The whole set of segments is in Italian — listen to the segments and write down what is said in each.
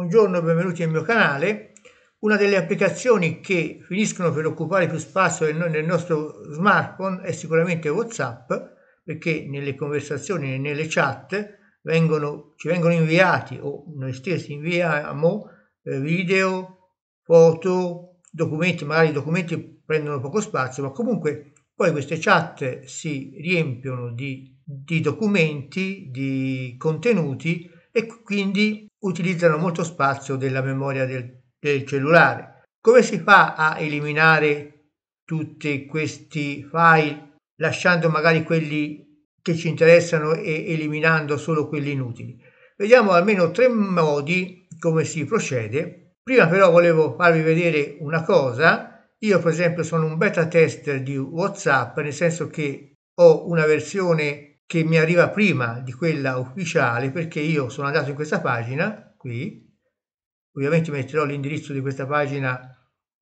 Buongiorno e benvenuti nel mio canale. Una delle applicazioni che finiscono per occupare più spazio nel nostro smartphone è sicuramente WhatsApp, perché nelle conversazioni e nelle chat vengono, ci vengono inviati o noi stessi inviamo eh, video, foto, documenti, magari i documenti prendono poco spazio, ma comunque poi queste chat si riempiono di, di documenti, di contenuti e quindi utilizzano molto spazio della memoria del, del cellulare. Come si fa a eliminare tutti questi file lasciando magari quelli che ci interessano e eliminando solo quelli inutili? Vediamo almeno tre modi come si procede. Prima però volevo farvi vedere una cosa. Io per esempio sono un beta tester di WhatsApp, nel senso che ho una versione che mi arriva prima di quella ufficiale perché io sono andato in questa pagina qui. Ovviamente metterò l'indirizzo di questa pagina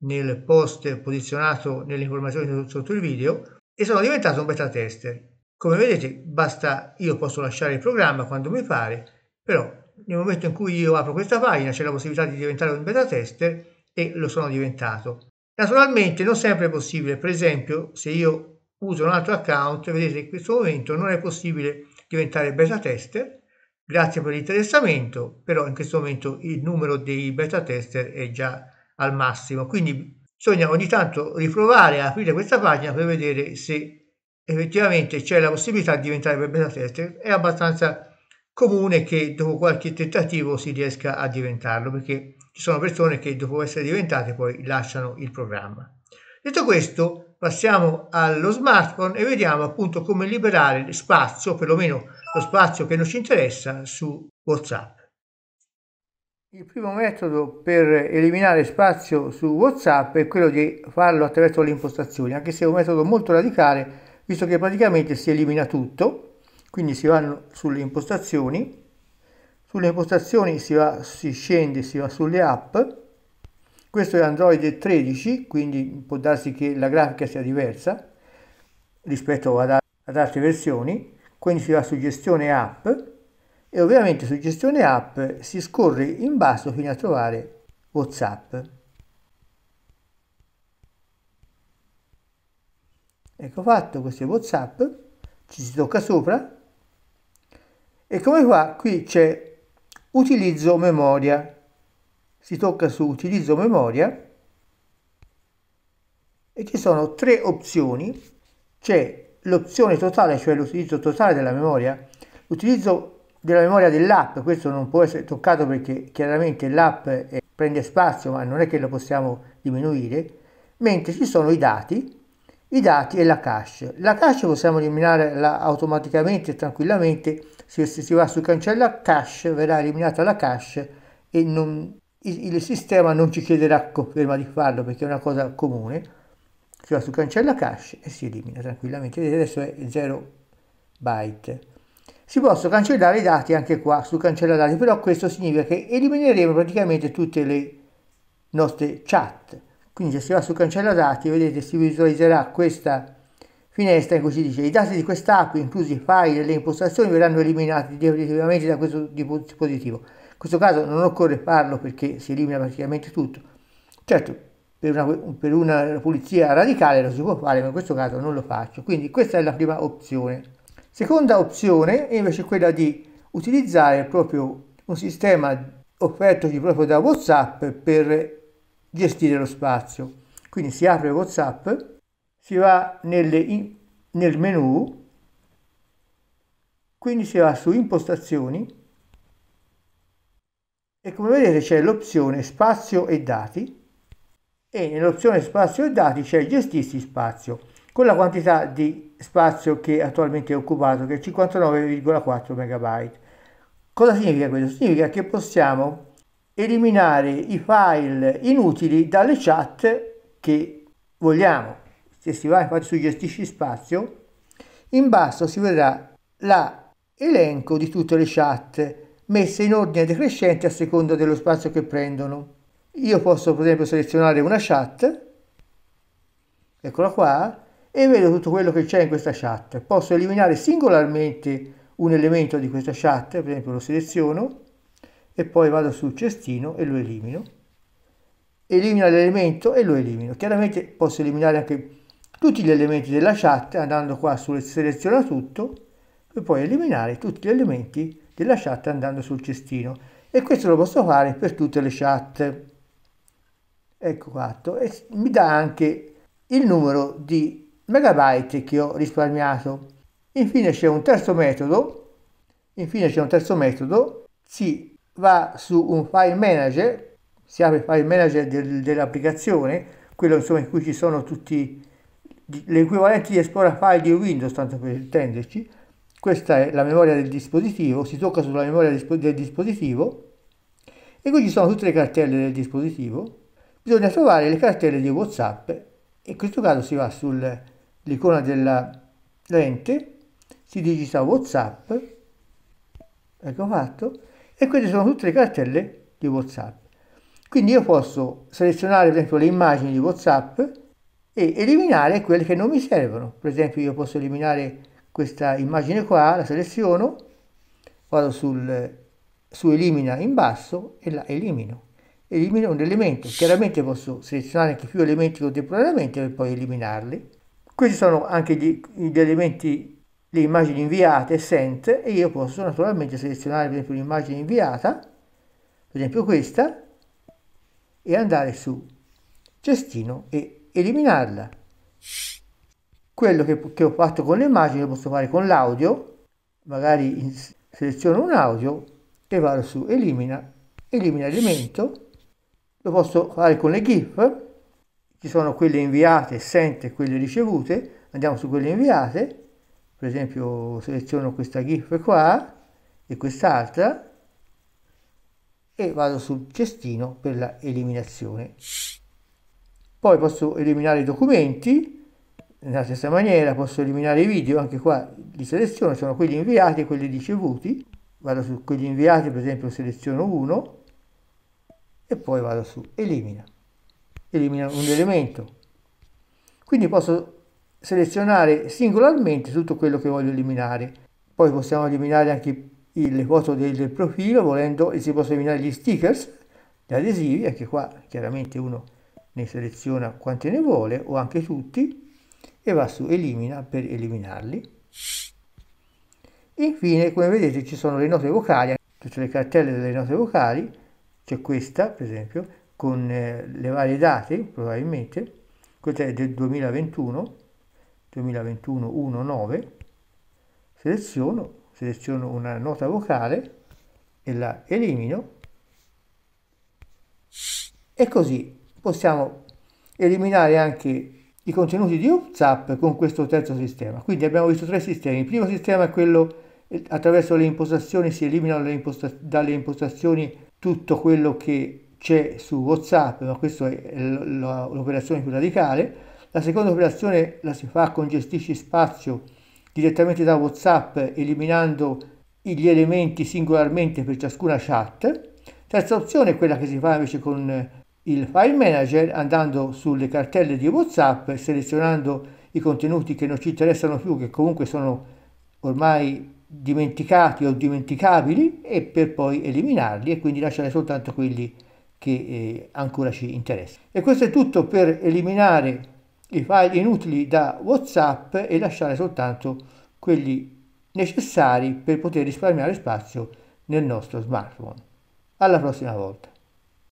nel post posizionato nelle informazioni sotto il video e sono diventato un beta tester. Come vedete basta io posso lasciare il programma quando mi pare però nel momento in cui io apro questa pagina c'è la possibilità di diventare un beta tester e lo sono diventato. Naturalmente non sempre è possibile. Per esempio se io uso un altro account, vedete in questo momento non è possibile diventare beta tester, grazie per l'interessamento, però in questo momento il numero dei beta tester è già al massimo, quindi bisogna ogni tanto riprovare a aprire questa pagina per vedere se effettivamente c'è la possibilità di diventare beta tester, è abbastanza comune che dopo qualche tentativo si riesca a diventarlo, perché ci sono persone che dopo essere diventate poi lasciano il programma. Detto questo, passiamo allo smartphone e vediamo appunto come liberare spazio, perlomeno lo spazio che non ci interessa, su WhatsApp. Il primo metodo per eliminare spazio su WhatsApp è quello di farlo attraverso le impostazioni, anche se è un metodo molto radicale, visto che praticamente si elimina tutto, quindi si vanno sulle impostazioni, sulle impostazioni si, va, si scende, si va sulle app, questo è Android 13, quindi può darsi che la grafica sia diversa rispetto ad, ad altre versioni. Quindi si va su gestione app e ovviamente su gestione app si scorre in basso fino a trovare WhatsApp. Ecco fatto, questo è WhatsApp, ci si tocca sopra e come qua qui c'è utilizzo memoria si tocca su utilizzo memoria e ci sono tre opzioni. C'è l'opzione totale, cioè l'utilizzo totale della memoria, l'utilizzo della memoria dell'app, questo non può essere toccato perché chiaramente l'app prende spazio ma non è che lo possiamo diminuire, mentre ci sono i dati, i dati e la cache. La cache possiamo eliminarla automaticamente, tranquillamente, se si va su cancella cache verrà eliminata la cache e non, il sistema non ci chiederà conferma di farlo perché è una cosa comune, si va su cancella cache e si elimina tranquillamente, vedete adesso è 0 byte. Si possono cancellare i dati anche qua su cancella dati, però questo significa che elimineremo praticamente tutte le nostre chat. Quindi se si va su cancella dati, vedete, si visualizzerà questa finestra in cui si dice i dati di questa app, inclusi i file e le impostazioni, verranno eliminati definitivamente da questo dispositivo. In questo caso non occorre farlo perché si elimina praticamente tutto. Certo, per una, per una pulizia radicale lo si può fare, ma in questo caso non lo faccio. Quindi questa è la prima opzione. Seconda opzione è invece quella di utilizzare proprio un sistema offertoci proprio da WhatsApp per gestire lo spazio. Quindi si apre WhatsApp, si va nelle, nel menu, quindi si va su impostazioni e come vedete c'è l'opzione spazio e dati e nell'opzione spazio e dati c'è gestisci spazio con la quantità di spazio che attualmente è occupato che è 59,4 MB. Cosa significa questo? Significa che possiamo eliminare i file inutili dalle chat che vogliamo. Se si va infatti su gestisci spazio, in basso si vedrà l'elenco di tutte le chat messe in ordine decrescente a seconda dello spazio che prendono. Io posso per esempio selezionare una chat, eccola qua, e vedo tutto quello che c'è in questa chat. Posso eliminare singolarmente un elemento di questa chat, per esempio lo seleziono, e poi vado sul cestino e lo elimino. Elimina l'elemento e lo elimino. Chiaramente posso eliminare anche tutti gli elementi della chat andando qua sul seleziona tutto e poi eliminare tutti gli elementi della chat andando sul cestino. E questo lo posso fare per tutte le chat. Ecco fatto. E mi dà anche il numero di megabyte che ho risparmiato. Infine c'è un terzo metodo. Infine c'è un terzo metodo. Si va su un file manager. Si apre il file manager del, dell'applicazione. Quello insomma in cui ci sono tutti le equivalenti di Explorer file di Windows tanto per intenderci questa è la memoria del dispositivo, si tocca sulla memoria del dispositivo e qui ci sono tutte le cartelle del dispositivo. Bisogna trovare le cartelle di WhatsApp. In questo caso si va sull'icona della lente, si digita WhatsApp, ecco fatto, e queste sono tutte le cartelle di WhatsApp. Quindi io posso selezionare per esempio le immagini di WhatsApp e eliminare quelle che non mi servono. Per esempio io posso eliminare questa immagine qua, la seleziono, vado sul, su elimina in basso e la elimino. Elimino un elemento, chiaramente posso selezionare anche più elementi contemporaneamente per poi eliminarli. Questi sono anche gli, gli elementi, le immagini inviate, sent, e io posso naturalmente selezionare per esempio un'immagine inviata, per esempio questa, e andare su cestino e eliminarla quello che, che ho fatto con le immagini lo posso fare con l'audio, magari in, seleziono un audio e vado su elimina, elimina elemento, lo posso fare con le GIF, ci sono quelle inviate, sent e quelle ricevute, andiamo su quelle inviate, per esempio seleziono questa GIF qua e quest'altra. E vado sul cestino per la eliminazione. Poi posso eliminare i documenti, nella stessa maniera posso eliminare i video, anche qua li seleziono, sono quelli inviati e quelli ricevuti, vado su quelli inviati, per esempio seleziono uno e poi vado su elimina, elimina un elemento. Quindi posso selezionare singolarmente tutto quello che voglio eliminare. Poi possiamo eliminare anche le foto del, del profilo, volendo e si possono eliminare gli stickers, gli adesivi, anche qua chiaramente uno ne seleziona quanti ne vuole o anche tutti e va su elimina per eliminarli. Infine, come vedete, ci sono le note vocali, tutte le cartelle delle note vocali, c'è questa, per esempio, con eh, le varie date, probabilmente, questa è del 2021, 2021 19, seleziono, seleziono una nota vocale e la elimino e così possiamo eliminare anche i contenuti di WhatsApp con questo terzo sistema. Quindi abbiamo visto tre sistemi. Il primo sistema è quello attraverso le impostazioni si eliminano imposta dalle impostazioni tutto quello che c'è su WhatsApp, ma questa è l'operazione più radicale. La seconda operazione la si fa con gestisci spazio direttamente da WhatsApp eliminando gli elementi singolarmente per ciascuna chat. Terza opzione è quella che si fa invece con il file manager andando sulle cartelle di WhatsApp, selezionando i contenuti che non ci interessano più, che comunque sono ormai dimenticati o dimenticabili, e per poi eliminarli e quindi lasciare soltanto quelli che eh, ancora ci interessano. E questo è tutto per eliminare i file inutili da WhatsApp e lasciare soltanto quelli necessari per poter risparmiare spazio nel nostro smartphone. Alla prossima volta.